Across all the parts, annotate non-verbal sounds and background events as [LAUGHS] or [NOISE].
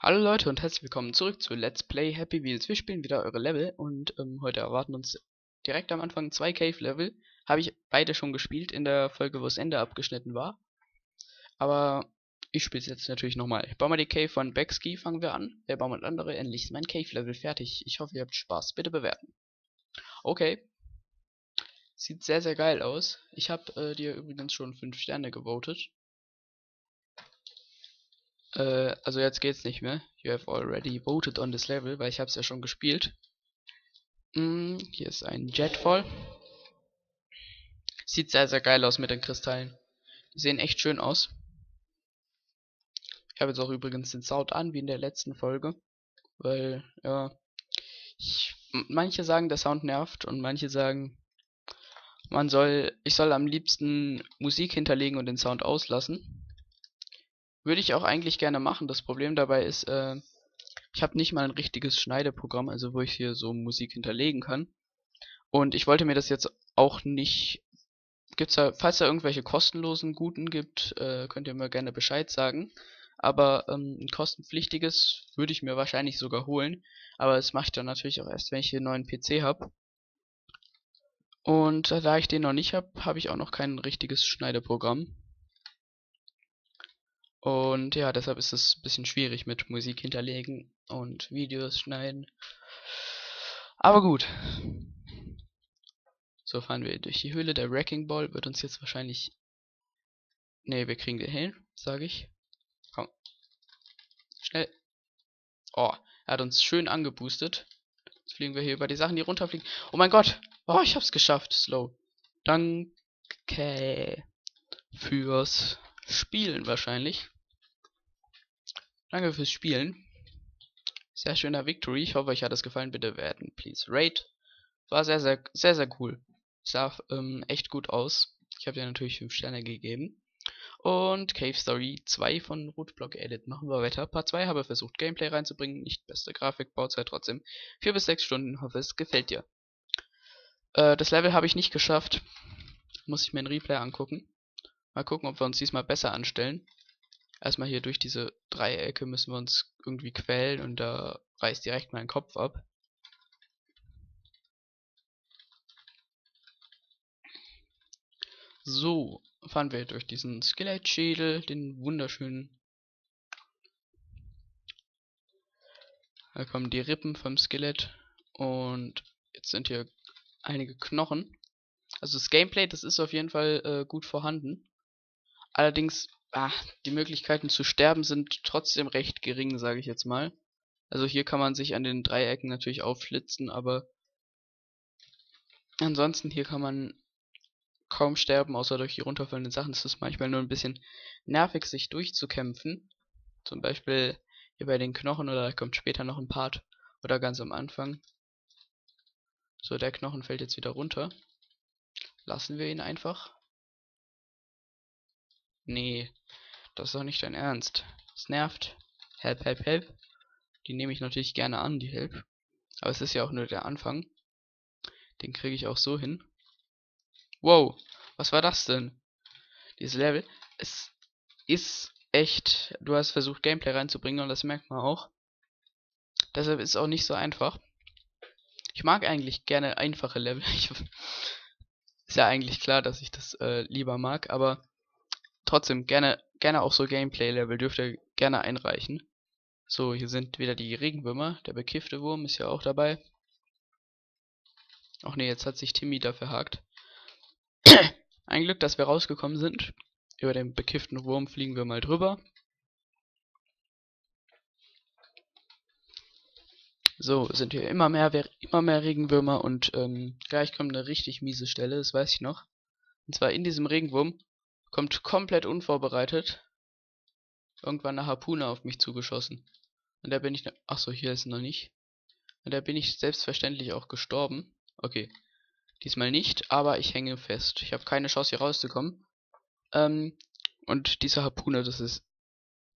Hallo Leute und herzlich willkommen zurück zu Let's Play Happy Wheels. Wir spielen wieder eure Level und ähm, heute erwarten uns direkt am Anfang zwei Cave-Level. Habe ich beide schon gespielt in der Folge, wo das Ende abgeschnitten war. Aber ich spiele es jetzt natürlich nochmal. Ich baue mal die Cave von Becksky, fangen wir an. Wer baut andere? Endlich ist mein Cave-Level fertig. Ich hoffe, ihr habt Spaß. Bitte bewerten. Okay. Sieht sehr, sehr geil aus. Ich habe äh, dir übrigens schon 5 Sterne gewotet. Äh, also jetzt geht's nicht mehr. You have already voted on this level, weil ich habe es ja schon gespielt. Mm, hier ist ein Jetfall. Sieht sehr, sehr geil aus mit den Kristallen. Die sehen echt schön aus. Ich habe jetzt auch übrigens den Sound an, wie in der letzten Folge. Weil, ja, ich, manche sagen, der Sound nervt und manche sagen, man soll, ich soll am liebsten Musik hinterlegen und den Sound auslassen. Würde ich auch eigentlich gerne machen. Das Problem dabei ist, äh, ich habe nicht mal ein richtiges Schneideprogramm, also wo ich hier so Musik hinterlegen kann. Und ich wollte mir das jetzt auch nicht. Gibt's da, falls da irgendwelche kostenlosen Guten gibt, äh, könnt ihr mir gerne Bescheid sagen. Aber ähm, ein kostenpflichtiges würde ich mir wahrscheinlich sogar holen. Aber das mache ich dann natürlich auch erst, wenn ich hier einen neuen PC habe. Und äh, da ich den noch nicht habe, habe ich auch noch kein richtiges Schneideprogramm. Und ja, deshalb ist es ein bisschen schwierig mit Musik hinterlegen und Videos schneiden. Aber gut. So fahren wir durch die Höhle. Der Wrecking Ball wird uns jetzt wahrscheinlich... Ne, wir kriegen den hin, sage ich. Komm. Schnell. Oh, er hat uns schön angeboostet. Jetzt fliegen wir hier über die Sachen, die runterfliegen. Oh mein Gott. Oh, ich hab's geschafft. Slow. Danke fürs Spielen wahrscheinlich. Danke fürs Spielen. Sehr schöner Victory. Ich hoffe, euch hat es gefallen. Bitte werden, please. Raid war sehr, sehr, sehr, sehr cool. Sah ähm, echt gut aus. Ich habe dir natürlich 5 Sterne gegeben. Und Cave Story 2 von Rootblock Edit. Machen wir weiter. Part 2 habe versucht, Gameplay reinzubringen. Nicht beste Grafik, Bauzeit trotzdem. 4 bis 6 Stunden. Hoffe, es gefällt dir. Äh, das Level habe ich nicht geschafft. Muss ich mir ein Replay angucken. Mal gucken, ob wir uns diesmal besser anstellen. Erstmal hier durch diese Dreiecke müssen wir uns irgendwie quälen und da reißt direkt mein Kopf ab. So, fahren wir durch diesen Skelettschädel, den wunderschönen. Da kommen die Rippen vom Skelett und jetzt sind hier einige Knochen. Also das Gameplay, das ist auf jeden Fall äh, gut vorhanden. Allerdings ah, die Möglichkeiten zu sterben sind trotzdem recht gering, sage ich jetzt mal. Also hier kann man sich an den Dreiecken natürlich aufflitzen, aber ansonsten hier kann man kaum sterben, außer durch die runterfallenden Sachen. Es ist manchmal nur ein bisschen nervig, sich durchzukämpfen. Zum Beispiel hier bei den Knochen oder da kommt später noch ein Part oder ganz am Anfang. So, der Knochen fällt jetzt wieder runter. Lassen wir ihn einfach. Nee, das ist doch nicht dein Ernst. Es nervt. Help, help, help. Die nehme ich natürlich gerne an, die Help. Aber es ist ja auch nur der Anfang. Den kriege ich auch so hin. Wow, was war das denn? Dieses Level. Es ist echt. Du hast versucht, Gameplay reinzubringen und das merkt man auch. Deshalb ist es auch nicht so einfach. Ich mag eigentlich gerne einfache Level. [LAUGHS] ist ja eigentlich klar, dass ich das äh, lieber mag, aber trotzdem gerne, gerne auch so Gameplay-Level dürft ihr gerne einreichen. So, hier sind wieder die Regenwürmer. Der bekiffte Wurm ist ja auch dabei. Ach ne, jetzt hat sich Timmy da verhakt. [COUGHS] Ein Glück, dass wir rausgekommen sind. Über den bekifften Wurm fliegen wir mal drüber. So, sind hier immer mehr, immer mehr Regenwürmer und ähm, gleich kommt eine richtig miese Stelle, das weiß ich noch. Und zwar in diesem Regenwurm kommt komplett unvorbereitet irgendwann eine Harpune auf mich zugeschossen. Und da bin ich, ach so, hier ist noch nicht. Und da bin ich selbstverständlich auch gestorben. Okay, diesmal nicht, aber ich hänge fest. Ich habe keine Chance hier rauszukommen. Ähm, und diese Harpune, das ist,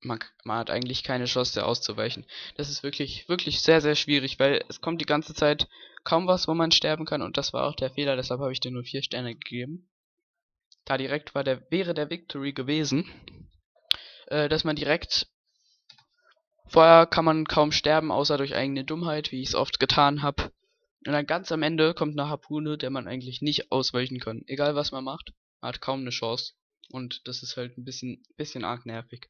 man, man hat eigentlich keine Chance, da auszuweichen. Das ist wirklich, wirklich sehr, sehr schwierig, weil es kommt die ganze Zeit kaum was, wo man sterben kann. Und das war auch der Fehler, deshalb habe ich dir nur vier Sterne gegeben da direkt war der wäre der Victory gewesen, äh, dass man direkt Vorher kann man kaum sterben, außer durch eigene Dummheit, wie ich es oft getan habe. Und dann ganz am Ende kommt eine Harpune, der man eigentlich nicht ausweichen kann. Egal was man macht, man hat kaum eine Chance. Und das ist halt ein bisschen, bisschen arg nervig.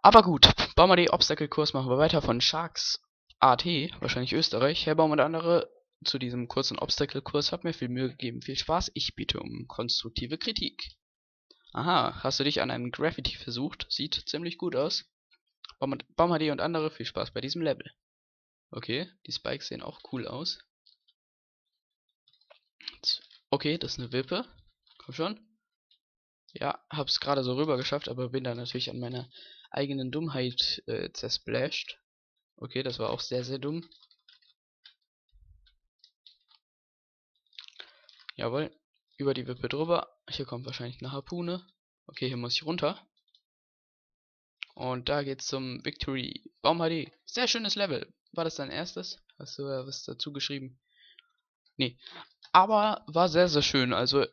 Aber gut, bauen wir die Obstacle-Kurs, machen wir weiter von Sharks AT, wahrscheinlich Österreich. Herr Baum und andere zu diesem kurzen Obstacle-Kurs hat mir viel Mühe gegeben. Viel Spaß, ich biete um konstruktive Kritik. Aha, hast du dich an einem Graffiti versucht? Sieht ziemlich gut aus. AT und andere, viel Spaß bei diesem Level. Okay, die Spikes sehen auch cool aus. Okay, das ist eine Wippe. Komm schon. Ja, hab's gerade so rüber geschafft, aber bin da natürlich an meiner eigenen Dummheit äh, zersplashed. Okay, das war auch sehr, sehr dumm. Jawohl, über die Wippe drüber. Hier kommt wahrscheinlich eine Harpune. Okay, hier muss ich runter. Und da geht's zum Victory. Baum HD. Sehr schönes Level. War das dein erstes? Hast du ja was dazu geschrieben? Nee. Aber war sehr, sehr schön. Also,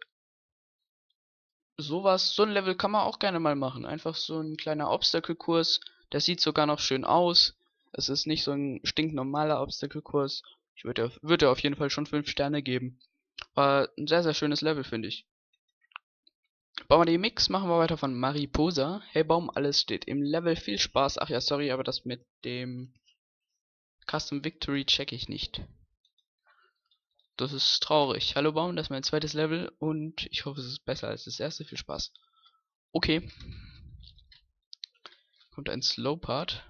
sowas, so ein Level kann man auch gerne mal machen. Einfach so ein kleiner Obstacle-Kurs. Der sieht sogar noch schön aus. Es ist nicht so ein stinknormaler Obstacle-Kurs. Ich würde würde auf jeden Fall schon 5 Sterne geben. War ein sehr, sehr schönes Level, finde ich. Bauen wir die Mix, machen wir weiter von Mariposa. Hey Baum, alles steht im Level. Viel Spaß. Ach ja, sorry, aber das mit dem Custom Victory check ich nicht. Das ist traurig. Hallo Baum, das ist mein zweites Level und ich hoffe, es ist besser als das erste. Viel Spaß. Okay. Kommt ein Slow Part.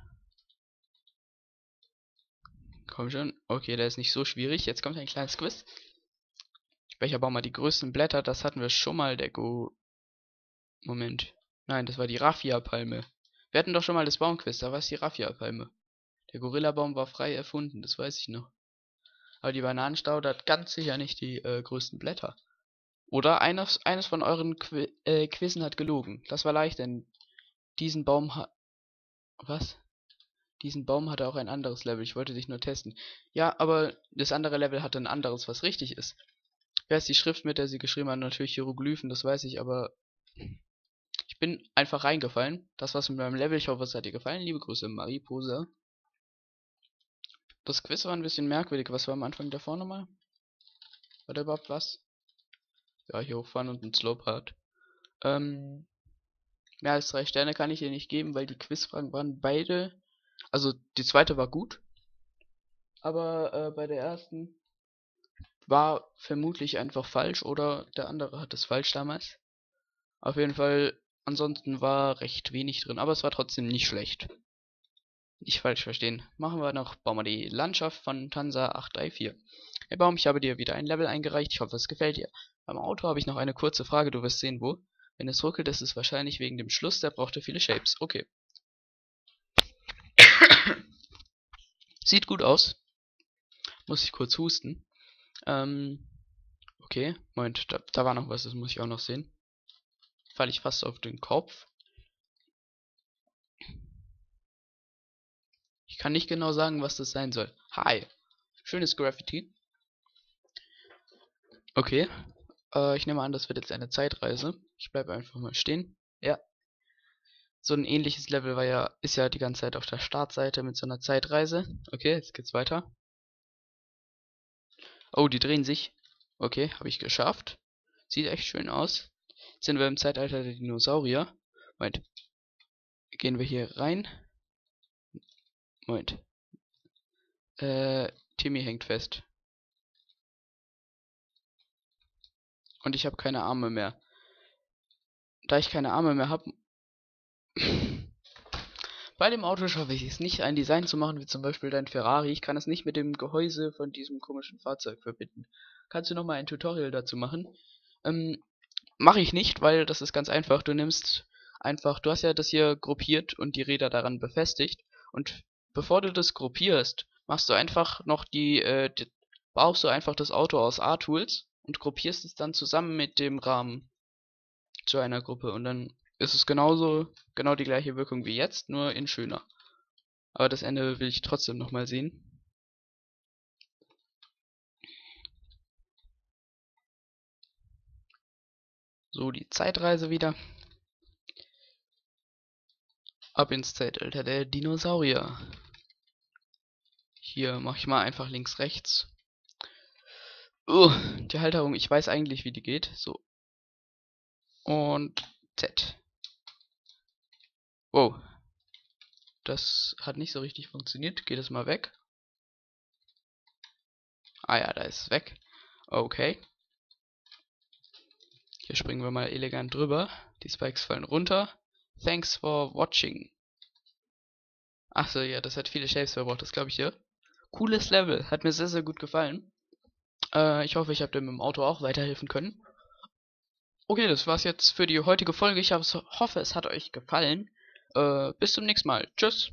Komm schon. Okay, der ist nicht so schwierig. Jetzt kommt ein kleines Quiz. Welcher Baum hat die größten Blätter? Das hatten wir schon mal, der Go... Moment. Nein, das war die Raffia-Palme. Wir hatten doch schon mal das Baumquiz, da war es die Raffia-Palme. Der Gorillabaum war frei erfunden, das weiß ich noch. Aber die Bananenstaude hat ganz sicher nicht die äh, größten Blätter. Oder eines, eines von euren Qu äh, Quizzen hat gelogen. Das war leicht, denn diesen Baum hat... Was? Diesen Baum hatte auch ein anderes Level. Ich wollte dich nur testen. Ja, aber das andere Level hatte ein anderes, was richtig ist. Wer ist die Schrift, mit der sie geschrieben hat? Natürlich Hieroglyphen, das weiß ich, aber... Ich bin einfach reingefallen. Das war's mit meinem Level. Ich hoffe, es hat dir gefallen. Liebe Grüße, Mariposa. Das Quiz war ein bisschen merkwürdig. Was war am Anfang davor nochmal? War da überhaupt was? Ja, hier hochfahren und ein Slowpart. Ähm, mehr als drei Sterne kann ich hier nicht geben, weil die Quizfragen waren beide. Also die zweite war gut. Aber äh, bei der ersten war vermutlich einfach falsch oder der andere hat es falsch damals. Auf jeden Fall, ansonsten war recht wenig drin, aber es war trotzdem nicht schlecht. Nicht falsch verstehen. Machen wir noch, bauen wir die Landschaft von Tansa 834. Hey Baum, ich habe dir wieder ein Level eingereicht. Ich hoffe, es gefällt dir. Beim Auto habe ich noch eine kurze Frage. Du wirst sehen, wo. Wenn es ruckelt, ist es wahrscheinlich wegen dem Schluss. Der brauchte viele Shapes. Okay. [COUGHS] Sieht gut aus. Muss ich kurz husten. Ähm. Okay. Moment, da, da war noch was. Das muss ich auch noch sehen. Falle ich fast auf den Kopf. kann nicht genau sagen, was das sein soll. Hi. Schönes Graffiti. Okay. Äh, ich nehme an, das wird jetzt eine Zeitreise. Ich bleibe einfach mal stehen. Ja. So ein ähnliches Level war ja, ist ja die ganze Zeit auf der Startseite mit so einer Zeitreise. Okay, jetzt geht's weiter. Oh, die drehen sich. Okay, habe ich geschafft. Sieht echt schön aus. Jetzt sind wir im Zeitalter der Dinosaurier. Moment. Gehen wir hier rein. Moment. Äh, Timmy hängt fest. Und ich habe keine Arme mehr. Da ich keine Arme mehr habe... Bei dem Auto schaffe ich es nicht, ein Design zu machen, wie zum Beispiel dein Ferrari. Ich kann es nicht mit dem Gehäuse von diesem komischen Fahrzeug verbinden. Kannst du nochmal ein Tutorial dazu machen? Ähm, mache ich nicht, weil das ist ganz einfach. Du nimmst einfach, du hast ja das hier gruppiert und die Räder daran befestigt. Und bevor du das gruppierst, machst du einfach noch die, äh, die baust du einfach das Auto aus A-Tools und gruppierst es dann zusammen mit dem Rahmen zu einer Gruppe und dann ist es genauso, genau die gleiche Wirkung wie jetzt, nur in schöner. Aber das Ende will ich trotzdem nochmal sehen. So, die Zeitreise wieder. Ab ins Zeitalter der Dinosaurier. Hier mache ich mal einfach links, rechts. Uh, die Halterung, ich weiß eigentlich, wie die geht. So. Und Z. Wow. Das hat nicht so richtig funktioniert. Geht es mal weg. Ah ja, da ist es weg. Okay. Hier springen wir mal elegant drüber. Die Spikes fallen runter. Thanks for watching. Achso, ja, das hat viele Shapes verbraucht, das glaube ich hier. Cooles Level, hat mir sehr, sehr gut gefallen. Äh, ich hoffe, ich habe dem Auto auch weiterhelfen können. Okay, das war's jetzt für die heutige Folge. Ich hoffe, es hat euch gefallen. Äh, bis zum nächsten Mal. Tschüss.